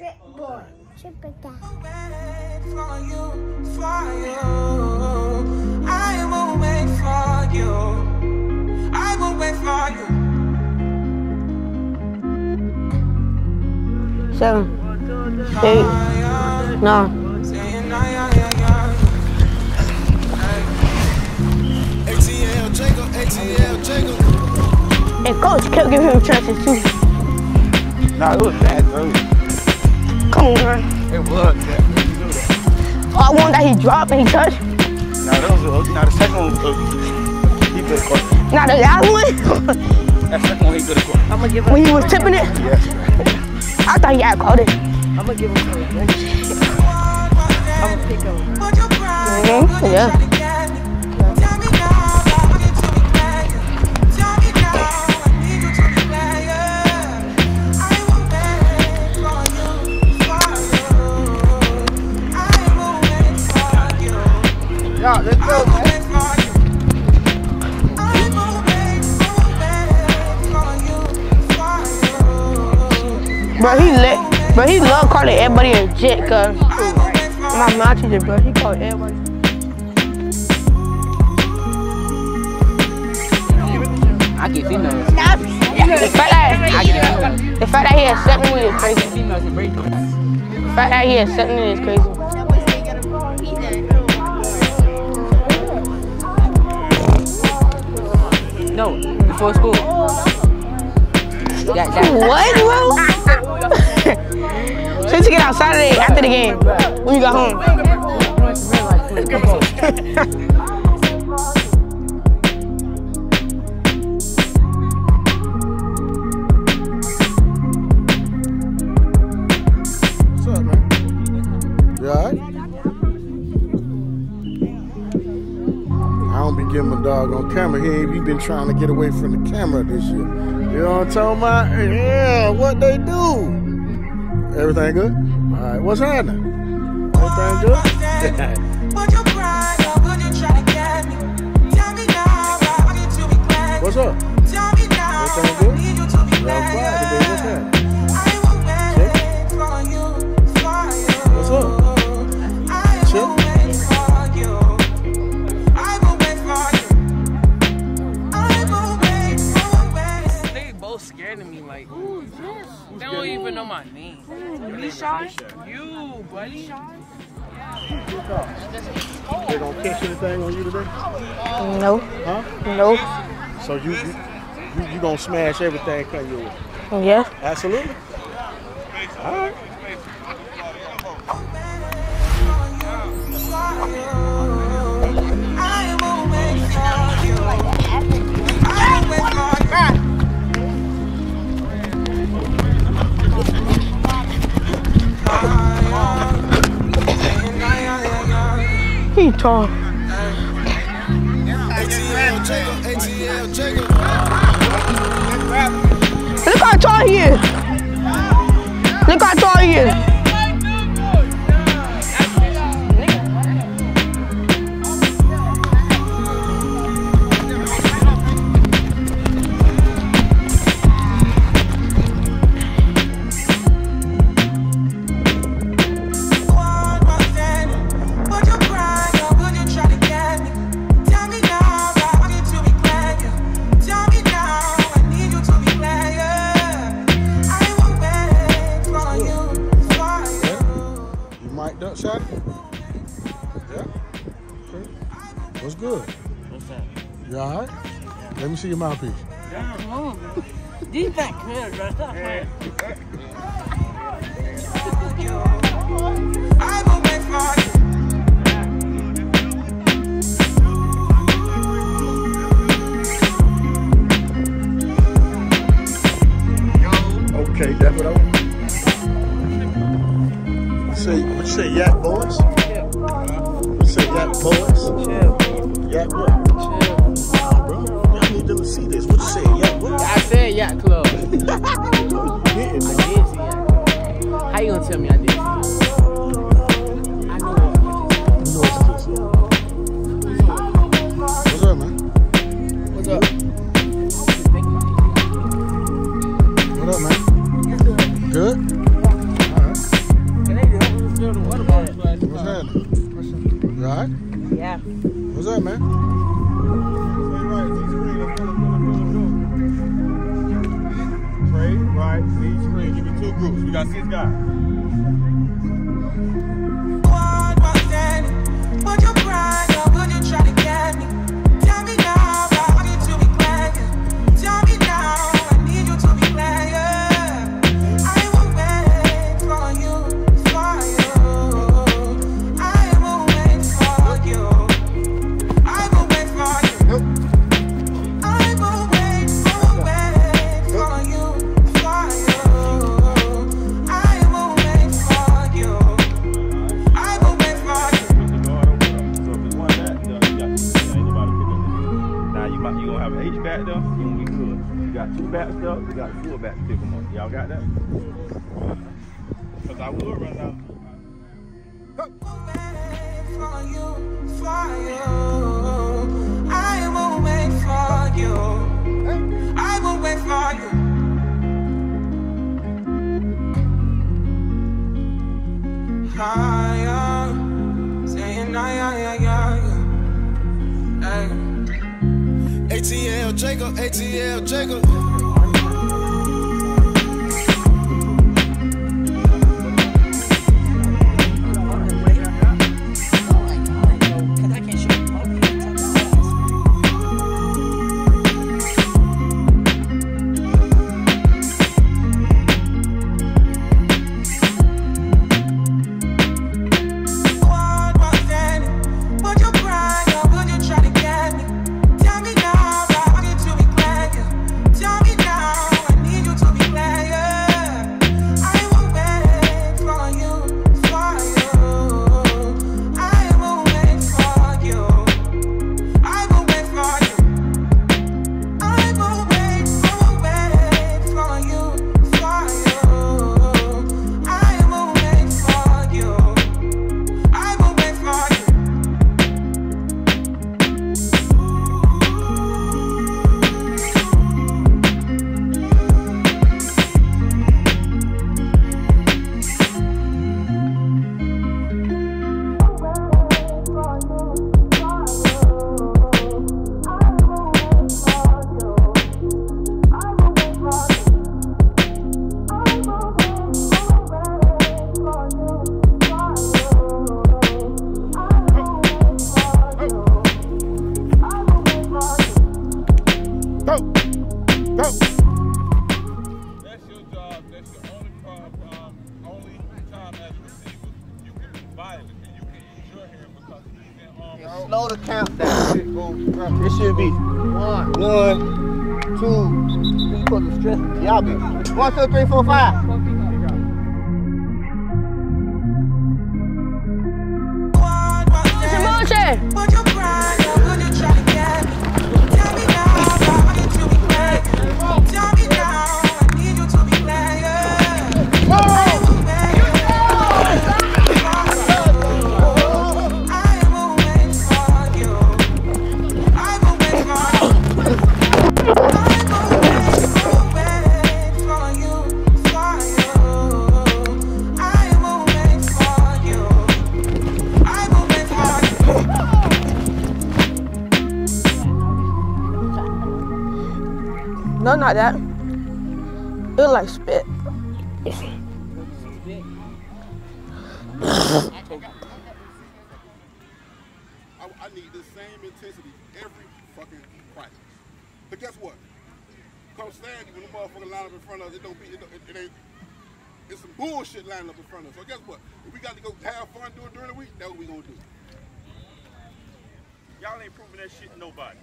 Strip boy. Strip it down. for you, for you. I will wait for you. I will wait for you. Seven, eight, nine. And coach kept giving him chances too. Nah, it was bad, bro. Come man. It was bad. You knew that. Oh, I want that he dropped and he touched. Nah, that was a, nah, the second one, uh, he could have caught. Not the last one. That second one, he could have caught. I'm gonna give him. when he was tipping it, Yes. I thought he had caught it. I'm gonna give him some. I'm gonna pick him. Would you cry? Mhm, yeah. Bro, he lit. Bro, he love calling everybody a jet, cuz. I will wait for My math teacher, bro, he called everybody. I get females. The fact that, I get females. the fact that he accepted me is I crazy. get females and break them. The fact that he accepted me is crazy. No, before school. That, that, What, bro? Since you get out Saturday after the game, when you got home. What's up, man? You? I don't be giving my dog on camera. He ain't he been trying to get away from the camera this year. You know what I'm talking about? Yeah, what they do? Everything good? Alright, what's happening? Everything good? Would you even know. You shy? You, buddy. They gonna catch anything on you today? No, Huh? no, So you you, you, you gonna smash everything your way? yeah. Absolutely. All right. Tall. Look how tall he is. Look how tall he is. Up, shot? Yeah. Okay. What's good? You all right? Let me see your mouthpiece. These back here, bro. Stop playing. I will wait for Dilla see this. What you say, Yacht Club? I said Yacht Club. you didn't. I did see Yacht Club. How you gonna tell me I did see What's up, man? What's up? What up, man? Good? Alright. What's? Yeah. What's up, man? Me two an H back though, you gonna good. You got two backs though, you got full back to pick them up. Y'all got that? Cause I will run out. wait for ATL Jacob, ATL Jacob. Slow the count down. It should be one, one, two. You put the stress. Y'all be one, two, three, four, five. Not that. It like spit. I, I need the same intensity every fucking practice. But guess what? Come Saturday when the motherfucker line up in front of us, it don't be, it, don't- it, it ain't, it's some bullshit lining up in front of us. So guess what? If we got to go have fun doing during the week, that's what we gonna do. Y'all ain't proving that shit to nobody.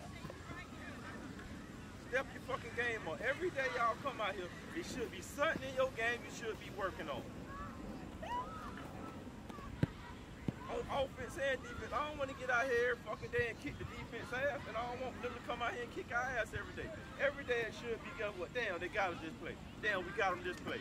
Step your fucking game up. Every day y'all come out here, it should be something in your game you should be working on. On offense and defense, I don't want to get out here every fucking day and kick the defense ass, and I don't want them to come out here and kick our ass every day. Every day it should be, guess what? Damn, they got them just play. Damn, we got them just play.